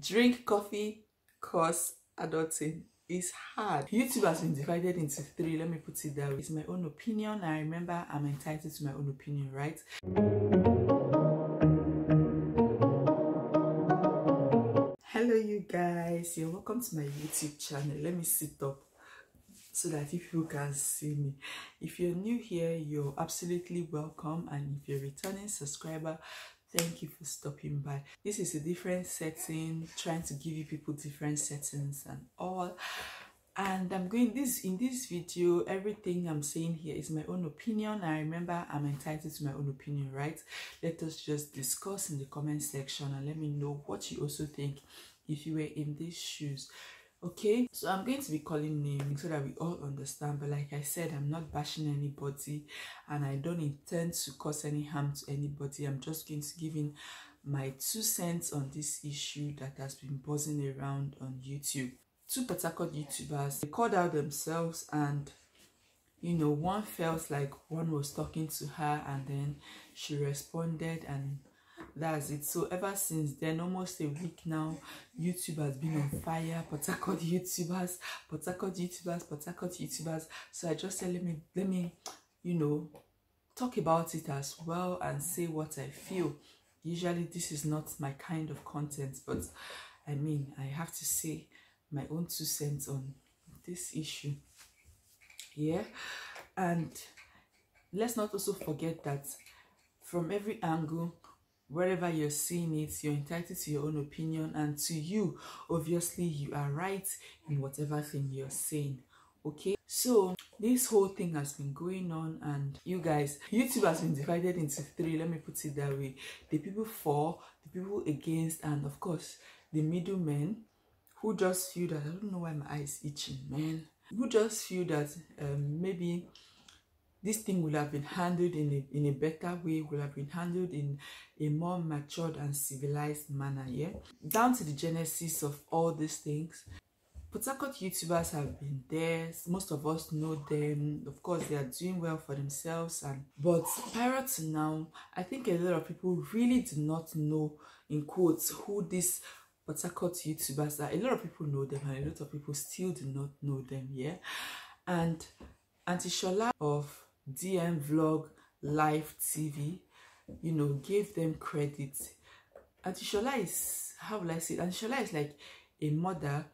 drink coffee cause adulting is hard. YouTube has been divided into three. Let me put it that way. It's my own opinion. I remember I'm entitled to my own opinion, right? Hello, you guys. You're welcome to my YouTube channel. Let me sit up so that if you can see me. If you're new here, you're absolutely welcome. And if you're a returning subscriber, thank you for stopping by. This is a different setting trying to give you people different settings and all. And i'm going this in this video everything i'm saying here is my own opinion. I remember i'm entitled to my own opinion right? Let us just discuss in the comment section and let me know what you also think if you were in these shoes okay so i'm going to be calling names so that we all understand but like i said i'm not bashing anybody and i don't intend to cause any harm to anybody. I'm just going to give in my two cents on this issue that has been buzzing around on youtube. Two particular youtubers they called out themselves and you know one felt like one was talking to her and then she responded and that's it. So ever since then almost a week now youtube has been on fire. Port youtubers port youtubers port youtubers. So i just said let me let me you know talk about it as well and say what i feel. Usually this is not my kind of content but i mean i have to say my own two cents on this issue. Yeah? And let's not also forget that from every angle wherever you're seeing it you're entitled to your own opinion and to you obviously you are right in whatever thing you're saying okay? So this whole thing has been going on and you guys youtube has been divided into three let me put it that way. The people for the people against and of course the middlemen who just feel that i don't know why my eyes itching man. Who just feel that um, maybe this thing will have been handled in a, in a better way, will have been handled in a more matured and civilized manner, yeah? Down to the genesis of all these things. Port YouTubers have been there. Most of us know them. Of course, they are doing well for themselves. And But prior to now, I think a lot of people really do not know, in quotes, who these Port YouTubers are. A lot of people know them and a lot of people still do not know them, yeah? And Auntie Shola of DN Vlog Life TV, you know, gave them credit. Auntie Shola is, how will I say it? Auntie is like a mother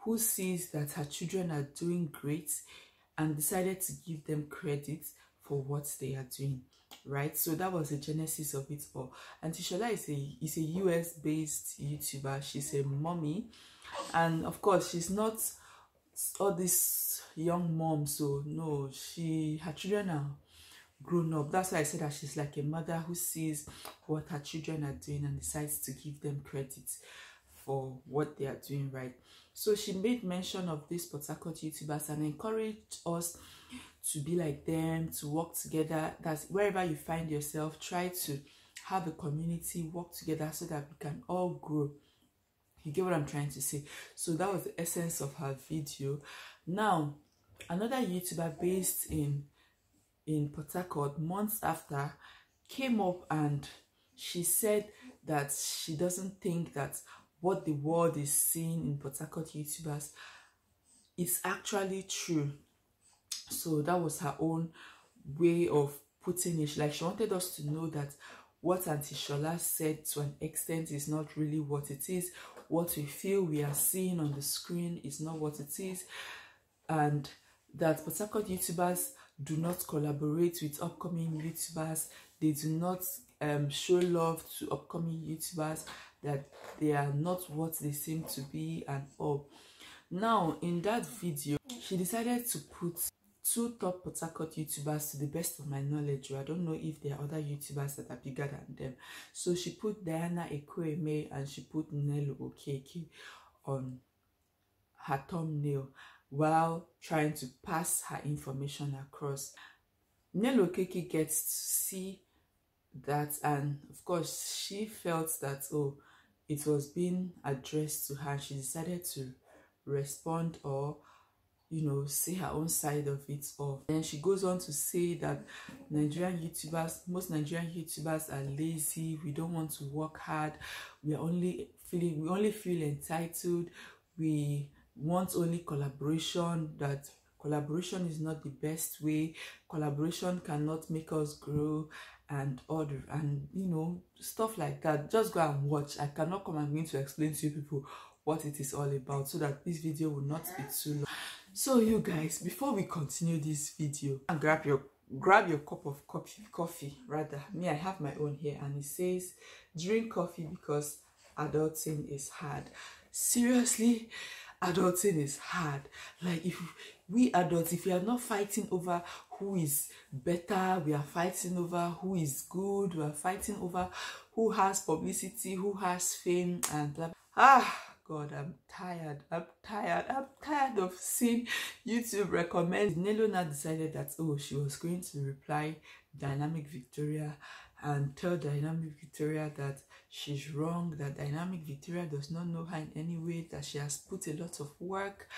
who sees that her children are doing great and decided to give them credit for what they are doing right so that was the genesis of it all and tishola is a is a us based youtuber she's a mommy and of course she's not all this young mom so no she her children are grown up that's why i said that she's like a mother who sees what her children are doing and decides to give them credit for what they are doing right so she made mention of these Port YouTubers and encouraged us to be like them, to work together. That's wherever you find yourself, try to have a community, work together so that we can all grow. You get what I'm trying to say? So that was the essence of her video. Now, another YouTuber based in in Harcourt months after came up and she said that she doesn't think that what the world is seeing in Port Harcourt YouTubers is actually true. So that was her own way of putting it. Like she wanted us to know that what Auntie Shola said to an extent is not really what it is. What we feel we are seeing on the screen is not what it is. And that Port YouTubers do not collaborate with upcoming YouTubers. They do not um, show love to upcoming YouTubers. That they are not what they seem to be and all. Now, in that video, she decided to put two top Port YouTubers to the best of my knowledge. I don't know if there are other YouTubers that are bigger than them. So she put Diana Ekwueme and she put Nelo Okeke on her thumbnail while trying to pass her information across. Nelo Okeke gets to see that and of course she felt that oh it was being addressed to her. She decided to respond or you know see her own side of it all and she goes on to say that nigerian youtubers most nigerian youtubers are lazy. We don't want to work hard. We are only feeling we only feel entitled. We want only collaboration that collaboration is not the best way. Collaboration cannot make us grow and order and you know stuff like that. Just go and watch. I cannot come and begin to explain to you people what it is all about so that this video will not be too long. So you guys before we continue this video and grab your grab your cup of coffee coffee rather. Me i have my own here and it says drink coffee because adulting is hard. Seriously adulting is hard. Like if we adults if we are not fighting over who is better we are fighting over who is good we are fighting over who has publicity who has fame and blah ah god i'm tired. I'm tired. I'm tired of seeing youtube recommend nelo now decided that oh she was going to reply dynamic victoria and tell dynamic victoria that she's wrong that dynamic victoria does not know her in any way that she has put a lot of work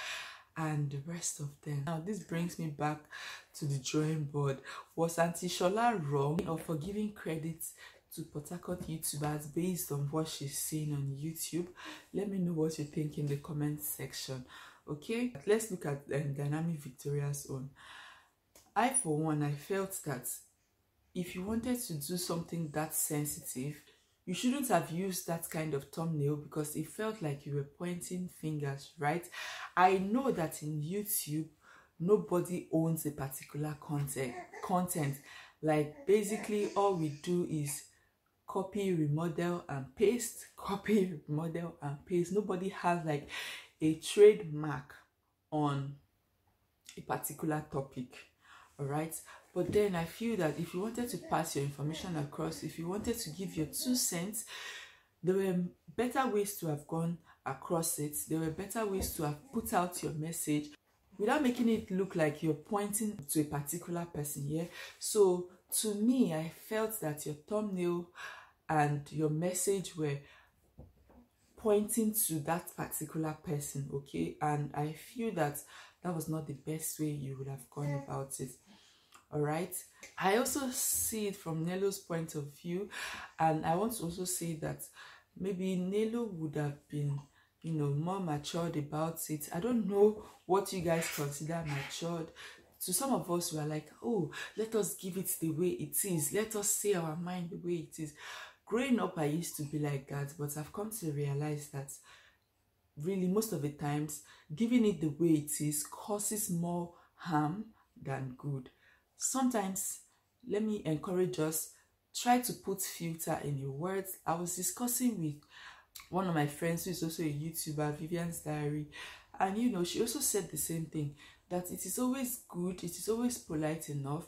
and the rest of them now this brings me back to the drawing board was auntie shola wrong or for giving credit to Port YouTubers based on what she's seeing on YouTube. Let me know what you think in the comment section. Okay, let's look at um, Dynamic Victoria's own. I, for one, I felt that if you wanted to do something that sensitive, you shouldn't have used that kind of thumbnail because it felt like you were pointing fingers, right? I know that in YouTube, nobody owns a particular content. Content like basically all we do is copy, remodel, and paste. Copy, remodel, and paste. Nobody has like a trademark on a particular topic. All right. But then I feel that if you wanted to pass your information across, if you wanted to give your two cents, there were better ways to have gone across it. There were better ways to have put out your message without making it look like you're pointing to a particular person here. So to me, I felt that your thumbnail and your message were pointing to that particular person, okay? And I feel that that was not the best way you would have gone about it all right. I also see it from nelo's point of view and i want to also say that maybe nelo would have been you know more matured about it. I don't know what you guys consider matured. To some of us we are like oh let us give it the way it is. Let us say our mind the way it is. Growing up i used to be like that but i've come to realize that really most of the times giving it the way it is causes more harm than good sometimes let me encourage us try to put filter in your words. I was discussing with one of my friends who is also a youtuber vivian's diary and you know she also said the same thing that it is always good it is always polite enough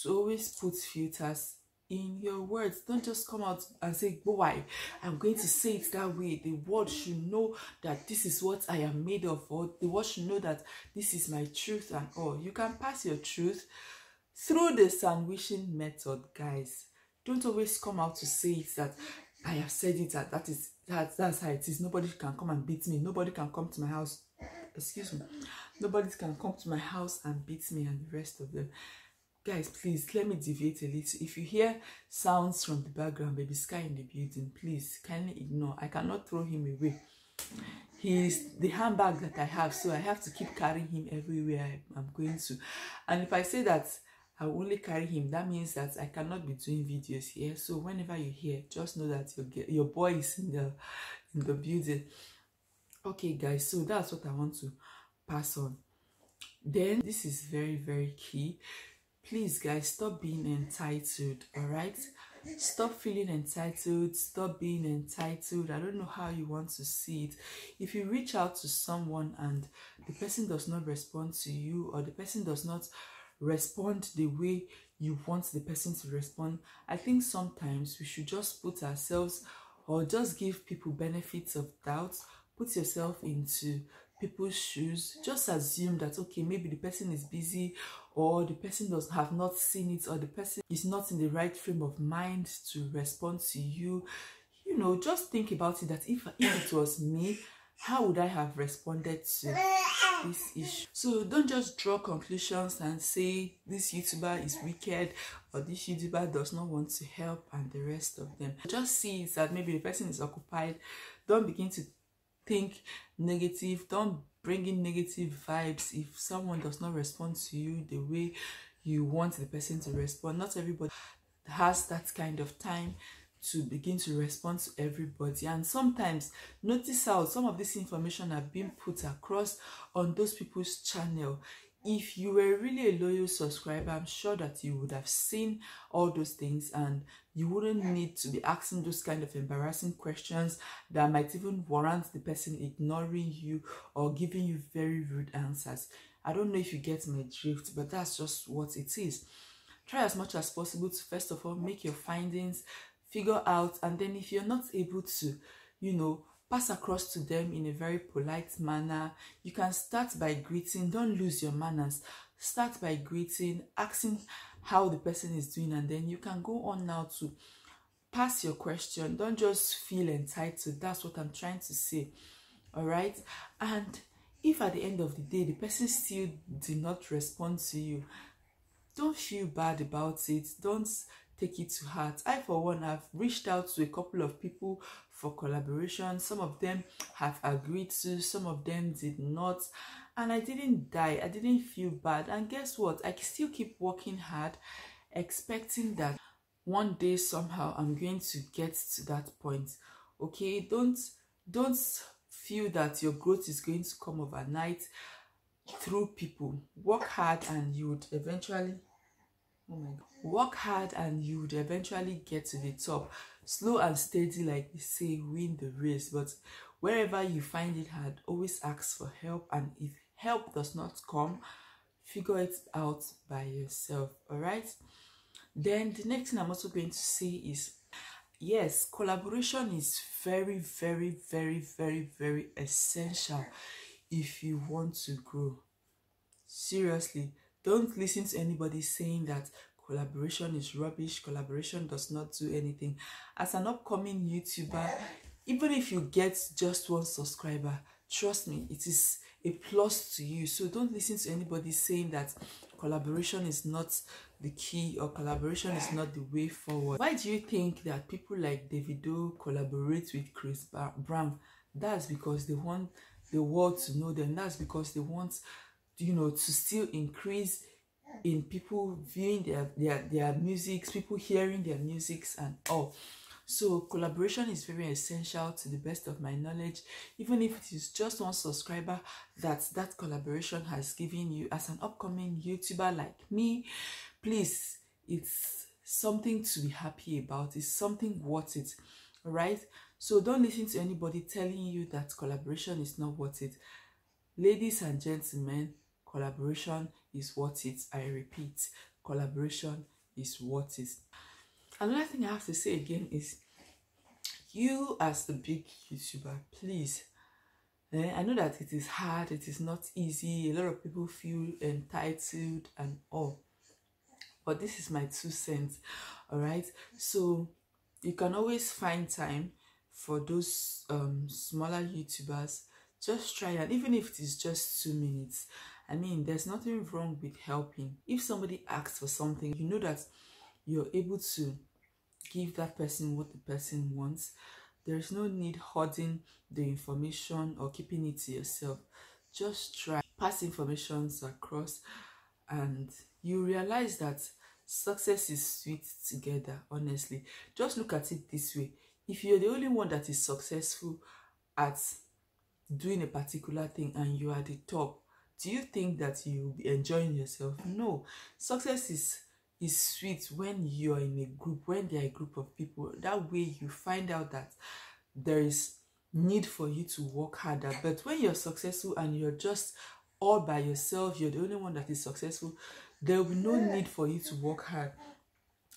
to always put filters in your words. Don't just come out and say boy i'm going to say it that way. The world should know that this is what i am made of or the world should know that this is my truth and all. You can pass your truth through the sandwiching method guys don't always come out to say it that i have said it that that is that that's how it is. Nobody can come and beat me. Nobody can come to my house. Excuse me. Nobody can come to my house and beat me and the rest of them guys please let me deviate a little. If you hear sounds from the background baby sky in the building please kindly ignore. I cannot throw him away. He's the handbag that i have so i have to keep carrying him everywhere i'm going to. And if i say that I will only carry him. That means that I cannot be doing videos here. So whenever you hear, just know that your your boy is in the in the building. Okay, guys. So that's what I want to pass on. Then this is very very key. Please, guys, stop being entitled. All right. Stop feeling entitled. Stop being entitled. I don't know how you want to see it. If you reach out to someone and the person does not respond to you or the person does not respond the way you want the person to respond. I think sometimes we should just put ourselves or just give people benefits of doubt, put yourself into people's shoes just assume that okay maybe the person is busy or the person does have not seen it or the person is not in the right frame of mind to respond to you you know just think about it that if, if it was me how would i have responded to this issue. So don't just draw conclusions and say this YouTuber is wicked or this YouTuber does not want to help and the rest of them. Just see that maybe the person is occupied don't begin to think negative don't bring in negative vibes if someone does not respond to you the way you want the person to respond not everybody has that kind of time to begin to respond to everybody. And sometimes notice how some of this information are being put across on those people's channel. If you were really a loyal subscriber i'm sure that you would have seen all those things and you wouldn't need to be asking those kind of embarrassing questions that might even warrant the person ignoring you or giving you very rude answers. I don't know if you get my drift but that's just what it is. Try as much as possible to first of all make your findings figure out and then if you're not able to you know pass across to them in a very polite manner you can start by greeting don't lose your manners start by greeting asking how the person is doing and then you can go on now to pass your question. Don't just feel entitled that's what i'm trying to say all right and if at the end of the day the person still did not respond to you don't feel bad about it. Don't take it to heart. I for one have reached out to a couple of people for collaboration. Some of them have agreed to some of them did not. And i didn't die. I didn't feel bad. And guess what? I still keep working hard expecting that one day somehow i'm going to get to that point. Okay? Don't don't feel that your growth is going to come overnight through people. Work hard and you would eventually oh my god. Work hard and you would eventually get to the top. Slow and steady like they say win the race. But wherever you find it hard always ask for help. And if help does not come figure it out by yourself. All right? Then the next thing i'm also going to say is yes collaboration is very very very very very essential if you want to grow. Seriously don't listen to anybody saying that collaboration is rubbish collaboration does not do anything. As an upcoming youtuber even if you get just one subscriber trust me it is a plus to you. So don't listen to anybody saying that collaboration is not the key or collaboration is not the way forward. Why do you think that people like davido collaborate with chris brown that's because they want the world to know them. That's because they want you know to still increase in people viewing their their their musics people hearing their musics and all. So collaboration is very essential to the best of my knowledge. Even if it is just one subscriber that that collaboration has given you as an upcoming youtuber like me please it's something to be happy about. It's something worth it all right so don't listen to anybody telling you that collaboration is not worth it. Ladies and gentlemen collaboration is worth it i repeat collaboration is worth it. Another thing i have to say again is you as the big youtuber please eh, i know that it is hard it is not easy a lot of people feel entitled and all but this is my two cents all right so you can always find time for those um smaller youtubers just try and even if it is just two minutes I mean, there's nothing wrong with helping. If somebody asks for something, you know that you're able to give that person what the person wants. There's no need hoarding the information or keeping it to yourself. Just try pass informations across and you realize that success is sweet together honestly just look at it this way if you're the only one that is successful at doing a particular thing and you are the top do you think that you'll be enjoying yourself? No. Success is is sweet when you're in a group when there are a group of people. That way you find out that there is need for you to work harder. But when you're successful and you're just all by yourself you're the only one that is successful there will be no need for you to work hard.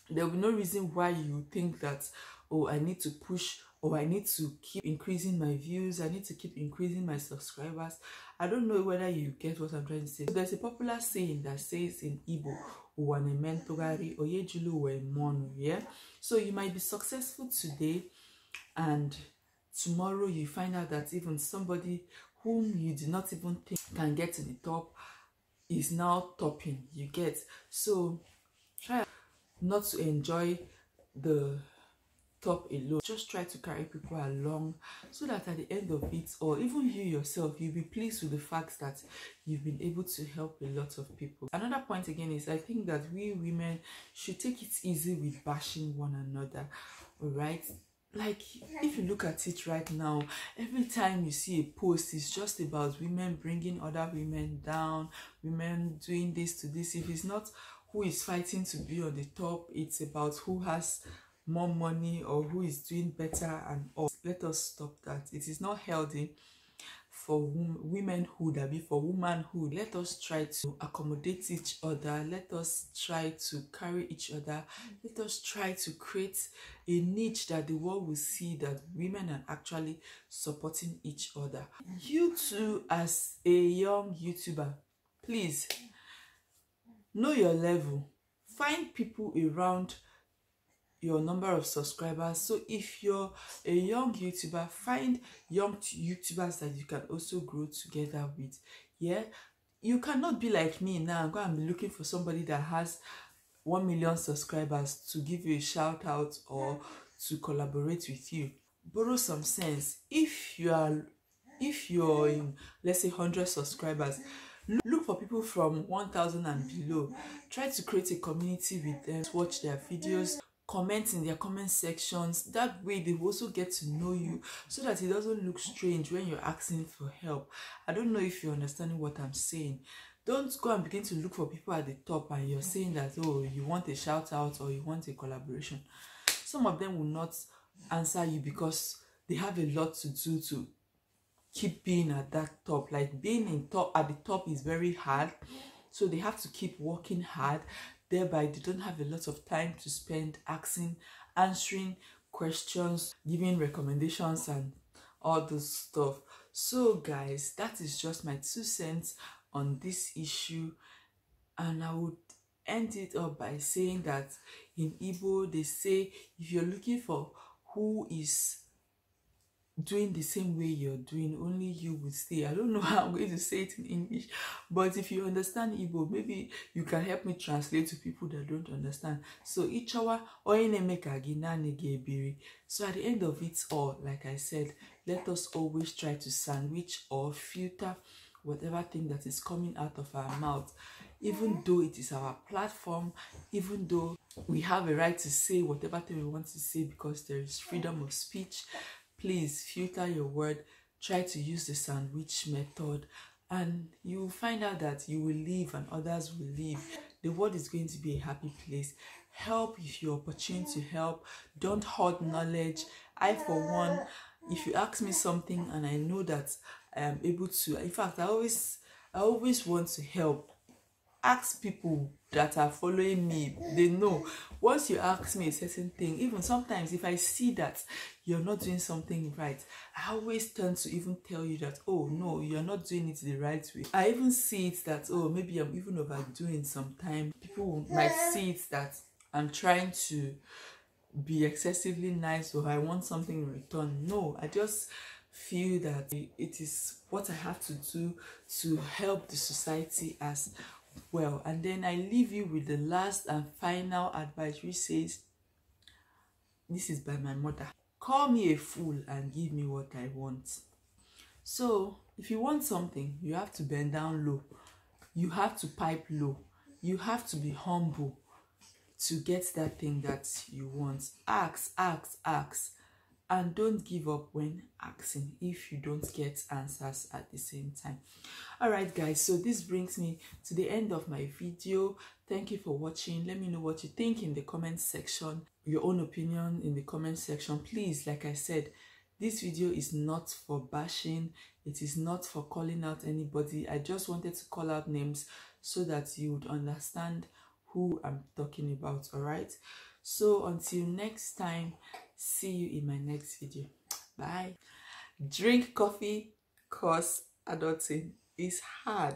There will be no reason why you think that oh i need to push or I need to keep increasing my views, I need to keep increasing my subscribers. I don't know whether you get what I'm trying to say. So there's a popular saying that says in Igbo, Uwanementogari Oyejulu Wemonu, yeah? So you might be successful today and tomorrow you find out that even somebody whom you did not even think can get to the top is now topping, you get. So try not to enjoy the top alone. Just try to carry people along so that at the end of it or even you yourself you'll be pleased with the fact that you've been able to help a lot of people. Another point again is i think that we women should take it easy with bashing one another all right like if you look at it right now every time you see a post it's just about women bringing other women down women doing this to this. If it's not who is fighting to be on the top it's about who has more money or who is doing better and all. Let us stop that. It is not healthy for womenhood I mean for womanhood. Let us try to accommodate each other. Let us try to carry each other. Let us try to create a niche that the world will see that women are actually supporting each other. You too as a young youtuber please know your level. Find people around your number of subscribers. So if you're a young youtuber find young youtubers that you can also grow together with. Yeah? You cannot be like me now go and be looking for somebody that has 1 million subscribers to give you a shout out or to collaborate with you. Borrow some sense. If you are if you're in let's say 100 subscribers look for people from 1000 and below. Try to create a community with them. Watch their videos comment in their comment sections. That way they will also get to know you so that it doesn't look strange when you're asking for help. I don't know if you're understanding what i'm saying. Don't go and begin to look for people at the top and you're saying that oh you want a shout out or you want a collaboration. Some of them will not answer you because they have a lot to do to keep being at that top. Like being in top at the top is very hard. So they have to keep working hard thereby they don't have a lot of time to spend asking answering questions giving recommendations and all those stuff. So guys that is just my two cents on this issue. And i would end it up by saying that in Igbo they say if you're looking for who is doing the same way you're doing, only you would stay. I don't know how I'm going to say it in English, but if you understand Igbo, maybe you can help me translate to people that don't understand. So. So at the end of it all, like I said, let us always try to sandwich or filter whatever thing that is coming out of our mouth, even though it is our platform, even though we have a right to say whatever thing we want to say because there is freedom of speech please filter your word try to use the sandwich method and you will find out that you will leave and others will leave. The world is going to be a happy place. Help if you're opportune to help. Don't hoard knowledge. I for one if you ask me something and i know that i am able to in fact i always i always want to help ask people that are following me they know. Once you ask me a certain thing even sometimes if i see that you're not doing something right i always tend to even tell you that oh no you're not doing it the right way. I even see it that oh maybe i'm even overdoing sometimes people might see it that i'm trying to be excessively nice or i want something in return. No i just feel that it is what i have to do to help the society as well and then i leave you with the last and final advice which says this is by my mother call me a fool and give me what i want. So if you want something you have to bend down low. You have to pipe low. You have to be humble to get that thing that you want. Ask ask ask and don't give up when asking if you don't get answers at the same time. All right guys so this brings me to the end of my video. Thank you for watching. Let me know what you think in the comment section your own opinion in the comment section. Please like i said this video is not for bashing. It is not for calling out anybody. I just wanted to call out names so that you would understand who i'm talking about all right so until next time see you in my next video. Bye. Drink coffee cause adulting is hard